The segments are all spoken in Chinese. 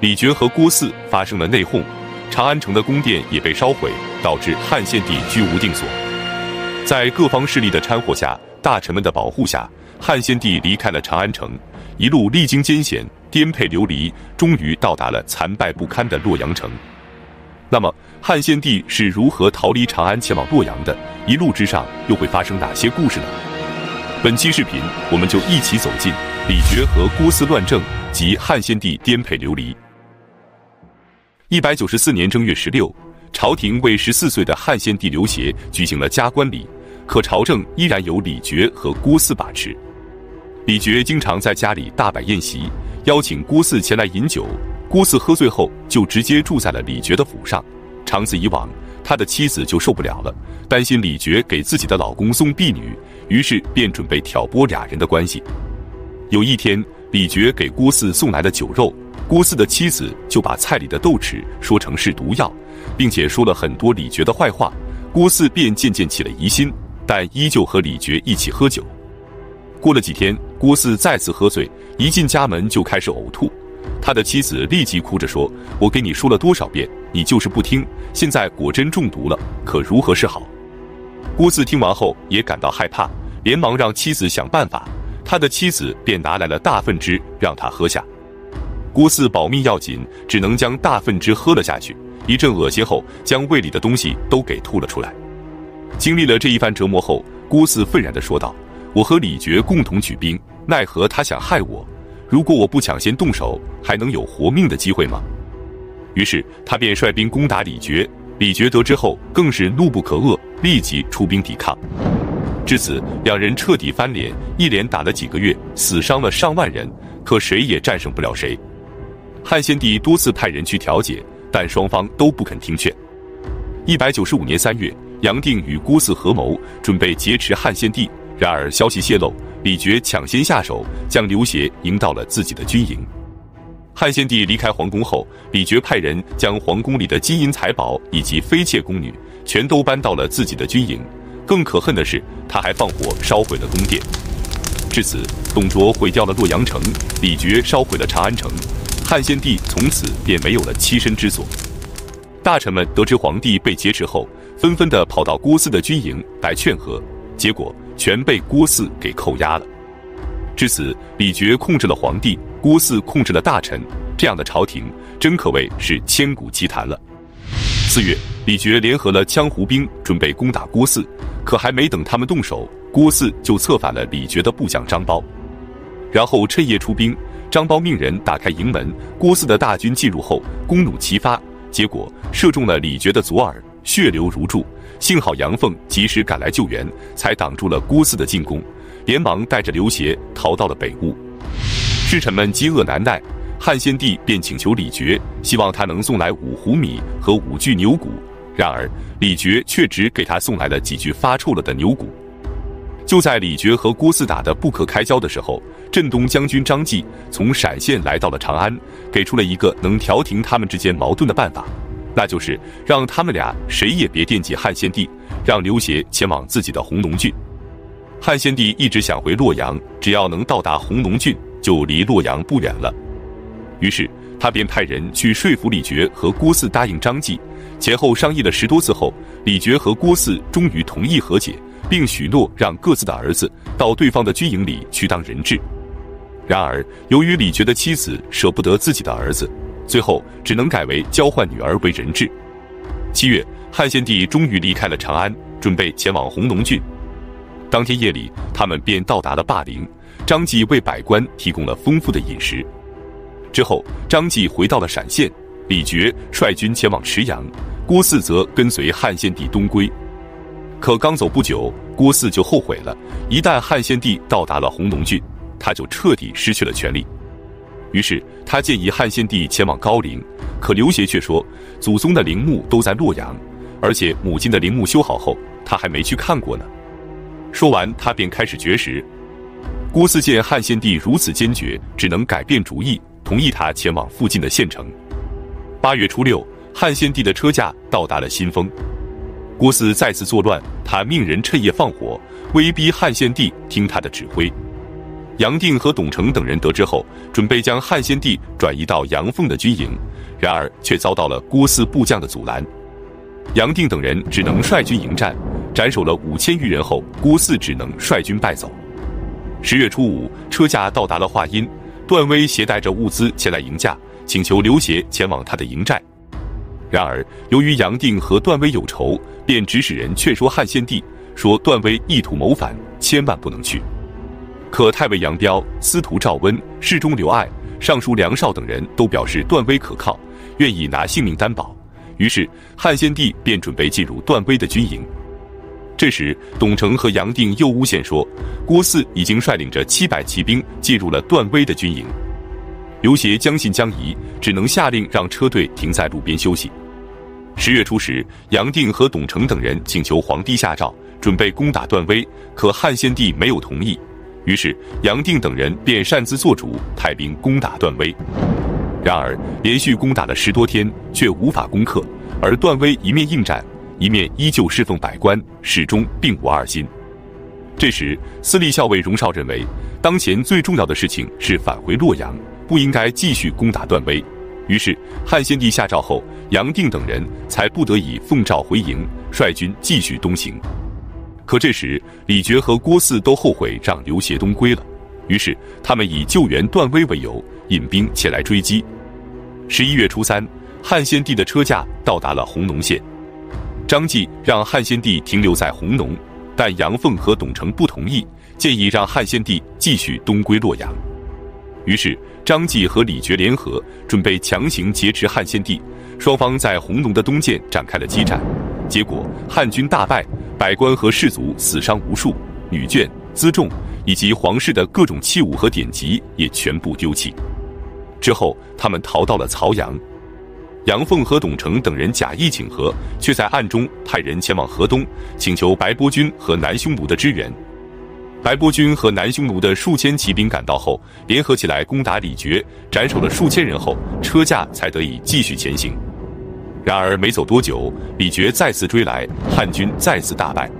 李傕和郭汜发生了内讧，长安城的宫殿也被烧毁，导致汉献帝居无定所。在各方势力的掺和下，大臣们的保护下，汉献帝离开了长安城，一路历经艰险，颠沛流离，终于到达了残败不堪的洛阳城。那么，汉献帝是如何逃离长安前往洛阳的？一路之上又会发生哪些故事呢？本期视频，我们就一起走进李傕和郭汜乱政及汉献帝颠沛流离。一百九十四年正月十六，朝廷为十四岁的汉献帝刘协举行了加冠礼。可朝政依然由李傕和郭汜把持。李傕经常在家里大摆宴席，邀请郭汜前来饮酒。郭汜喝醉后就直接住在了李傕的府上。长此以往，他的妻子就受不了了，担心李傕给自己的老公送婢女，于是便准备挑拨俩人的关系。有一天，李傕给郭汜送来了酒肉，郭四的妻子就把菜里的豆豉说成是毒药，并且说了很多李傕的坏话。郭四便渐渐起了疑心。但依旧和李傕一起喝酒。过了几天，郭四再次喝醉，一进家门就开始呕吐。他的妻子立即哭着说：“我给你说了多少遍，你就是不听。现在果真中毒了，可如何是好？”郭四听完后也感到害怕，连忙让妻子想办法。他的妻子便拿来了大粪汁让他喝下。郭汜保命要紧，只能将大粪汁喝了下去。一阵恶心后，将胃里的东西都给吐了出来。经历了这一番折磨后，郭汜愤然地说道：“我和李傕共同举兵，奈何他想害我？如果我不抢先动手，还能有活命的机会吗？”于是他便率兵攻打李傕。李傕得知后，更是怒不可遏，立即出兵抵抗。至此，两人彻底翻脸，一连打了几个月，死伤了上万人，可谁也战胜不了谁。汉献帝多次派人去调解，但双方都不肯听劝。一百九十五年三月。杨定与郭汜合谋，准备劫持汉献帝。然而消息泄露，李傕抢先下手，将刘协迎到了自己的军营。汉献帝离开皇宫后，李傕派人将皇宫里的金银财宝以及妃妾宫女全都搬到了自己的军营。更可恨的是，他还放火烧毁了宫殿。至此，董卓毁掉了洛阳城，李傕烧毁了长安城，汉献帝从此便没有了栖身之所。大臣们得知皇帝被劫持后，纷纷的跑到郭汜的军营来劝和，结果全被郭汜给扣押了。至此，李傕控制了皇帝，郭汜控制了大臣，这样的朝廷真可谓是千古奇谈了。四月，李傕联合了羌胡兵，准备攻打郭汜，可还没等他们动手，郭汜就策反了李傕的部将张苞，然后趁夜出兵。张苞命人打开营门，郭汜的大军进入后，弓弩齐发。结果射中了李傕的左耳，血流如注。幸好杨凤及时赶来救援，才挡住了郭汜的进攻，连忙带着刘协逃到了北屋。侍臣们饥饿难耐，汉献帝便请求李傕，希望他能送来五斛米和五具牛骨。然而李傕却只给他送来了几具发臭了的牛骨。就在李傕和郭汜打得不可开交的时候，镇东将军张继从陕县来到了长安，给出了一个能调停他们之间矛盾的办法，那就是让他们俩谁也别惦记汉献帝，让刘协前往自己的弘农郡。汉献帝一直想回洛阳，只要能到达弘农郡，就离洛阳不远了。于是他便派人去说服李傕和郭汜答应张继。前后商议了十多次后，李傕和郭汜终于同意和解。并许诺让各自的儿子到对方的军营里去当人质。然而，由于李傕的妻子舍不得自己的儿子，最后只能改为交换女儿为人质。七月，汉献帝终于离开了长安，准备前往弘农郡。当天夜里，他们便到达了霸陵。张继为百官提供了丰富的饮食。之后，张继回到了陕县，李傕率军前往池阳，郭汜则跟随汉献帝东归。可刚走不久，郭汜就后悔了。一旦汉献帝到达了弘农郡，他就彻底失去了权力。于是他建议汉献帝前往高陵，可刘协却说，祖宗的陵墓都在洛阳，而且母亲的陵墓修好后，他还没去看过呢。说完，他便开始绝食。郭汜见汉献帝如此坚决，只能改变主意，同意他前往附近的县城。八月初六，汉献帝的车驾到达了新丰。郭汜再次作乱，他命人趁夜放火，威逼汉献帝听他的指挥。杨定和董承等人得知后，准备将汉献帝转移到杨凤的军营，然而却遭到了郭汜部将的阻拦。杨定等人只能率军迎战，斩首了五千余人后，郭汜只能率军败走。十月初五，车驾到达了华阴，段威携带着物资前来迎驾，请求刘协前往他的营寨。然而，由于杨定和段威有仇，便指使人劝说汉献帝，说段威意图谋反，千万不能去。可太尉杨彪、司徒赵温、侍中刘爱、尚书梁绍等人都表示段威可靠，愿意拿性命担保。于是汉献帝便准备进入段威的军营。这时，董承和杨定又诬陷说，郭汜已经率领着七百骑兵进入了段威的军营。刘协将信将疑，只能下令让车队停在路边休息。十月初时，杨定和董承等人请求皇帝下诏，准备攻打段威，可汉献帝没有同意。于是，杨定等人便擅自做主，派兵攻打段威。然而，连续攻打了十多天，却无法攻克。而段威一面应战，一面依旧侍奉百官，始终并无二心。这时，司隶校尉荣绍认为，当前最重要的事情是返回洛阳，不应该继续攻打段威。于是，汉献帝下诏后，杨定等人才不得已奉诏回营，率军继续东行。可这时，李傕和郭汜都后悔让刘协东归了，于是他们以救援段威为由，引兵前来追击。十一月初三，汉献帝的车驾到达了弘农县，张继让汉献帝停留在弘农，但杨凤和董承不同意，建议让汉献帝继续东归洛阳。于是张继和李傕联合，准备强行劫持汉献帝，双方在弘农的东涧展开了激战，结果汉军大败。百官和士卒死伤无数，女眷、辎重以及皇室的各种器物和典籍也全部丢弃。之后，他们逃到了曹阳。杨凤和董承等人假意请和，却在暗中派人前往河东，请求白波军和南匈奴的支援。白波军和南匈奴的数千骑兵赶到后，联合起来攻打李傕，斩首了数千人后，车驾才得以继续前行。然而没走多久，李傕再次追来，汉军再次大败。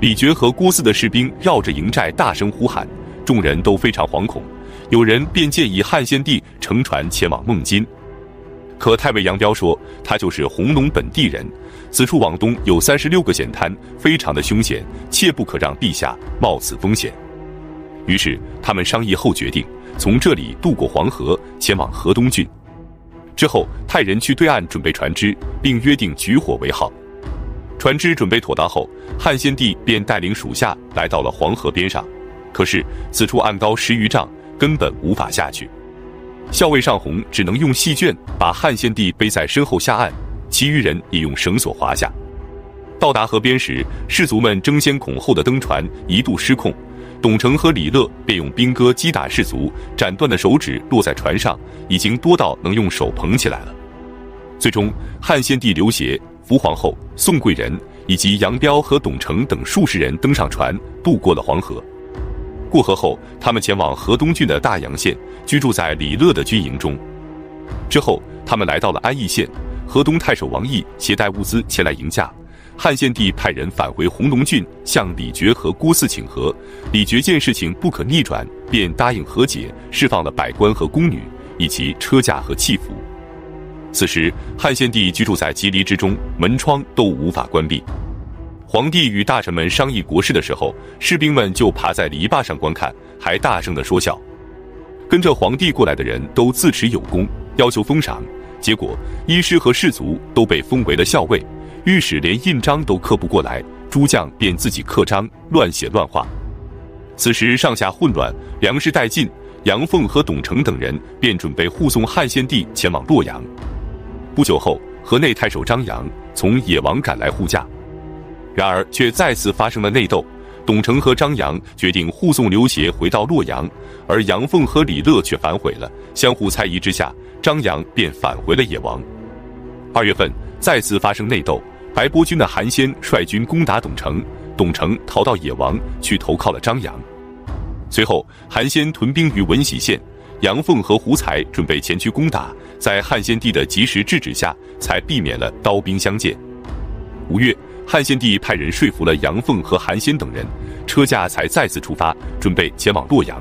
李傕和郭汜的士兵绕着营寨大声呼喊，众人都非常惶恐。有人便建议汉献帝乘船前往孟津，可太尉杨彪说他就是弘农本地人，此处往东有三十六个险滩，非常的凶险，切不可让陛下冒此风险。于是他们商议后决定从这里渡过黄河，前往河东郡。之后，派人去对岸准备船只，并约定举火为号。船只准备妥当后，汉献帝便带领属下来到了黄河边上。可是此处岸高十余丈，根本无法下去。校尉尚洪只能用细绢把汉献帝背在身后下岸，其余人也用绳索划下。到达河边时，士卒们争先恐后的登船，一度失控。董承和李乐便用兵戈击打士卒，斩断的手指落在船上，已经多到能用手捧起来了。最终，汉献帝刘协、伏皇后、宋贵人以及杨彪和董承等数十人登上船，渡过了黄河。过河后，他们前往河东郡的大阳县，居住在李乐的军营中。之后，他们来到了安邑县，河东太守王毅携带物资前来迎驾。汉献帝派人返回弘农郡，向李傕和郭汜请和。李傕见事情不可逆转，便答应和解，释放了百官和宫女，以及车驾和器服。此时，汉献帝居住在吉离之中，门窗都无法关闭。皇帝与大臣们商议国事的时候，士兵们就爬在篱笆上观看，还大声的说笑。跟着皇帝过来的人都自持有功，要求封赏，结果医师和士卒都被封为了校尉。御史连印章都刻不过来，诸将便自己刻章，乱写乱画。此时上下混乱，粮食殆尽，杨凤和董承等人便准备护送汉献帝前往洛阳。不久后，河内太守张扬从野王赶来护驾，然而却再次发生了内斗。董承和张扬决定护送刘协回到洛阳，而杨凤和李乐却反悔了。相互猜疑之下，张扬便返回了野王。二月份，再次发生内斗。白波军的韩先率军攻打董承，董承逃到野王去投靠了张扬。随后，韩先屯兵于闻喜县，杨凤和胡才准备前去攻打，在汉献帝的及时制止下，才避免了刀兵相见。五月，汉献帝派人说服了杨凤和韩先等人，车驾才再次出发，准备前往洛阳。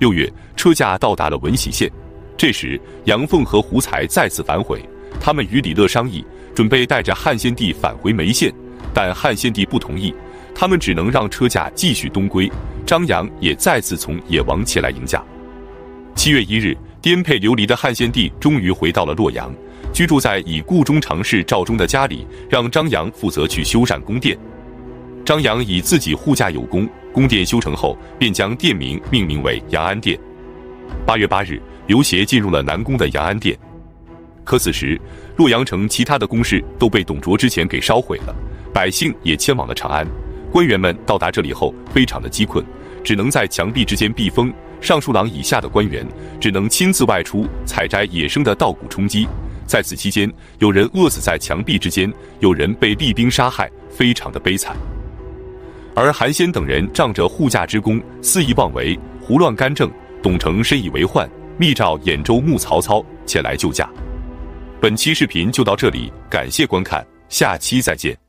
六月，车驾到达了闻喜县。这时，杨凤和胡才再次反悔，他们与李乐商议，准备带着汉献帝返回眉县，但汉献帝不同意，他们只能让车驾继续东归。张扬也再次从野王前来迎驾。七月一日，颠沛流离的汉献帝终于回到了洛阳，居住在以故中常侍赵忠的家里，让张扬负责去修缮宫殿。张扬以自己护驾有功，宫殿修成后，便将殿名命名为阳安殿。八月八日。刘协进入了南宫的阳安殿，可此时洛阳城其他的宫室都被董卓之前给烧毁了，百姓也迁往了长安。官员们到达这里后，非常的饥困，只能在墙壁之间避风。尚书郎以下的官员只能亲自外出采摘野生的稻谷充饥。在此期间，有人饿死在墙壁之间，有人被厉兵杀害，非常的悲惨。而韩先等人仗着护驾之功，肆意妄为，胡乱干政。董承深以为患。密诏兖州牧曹操前来救驾。本期视频就到这里，感谢观看，下期再见。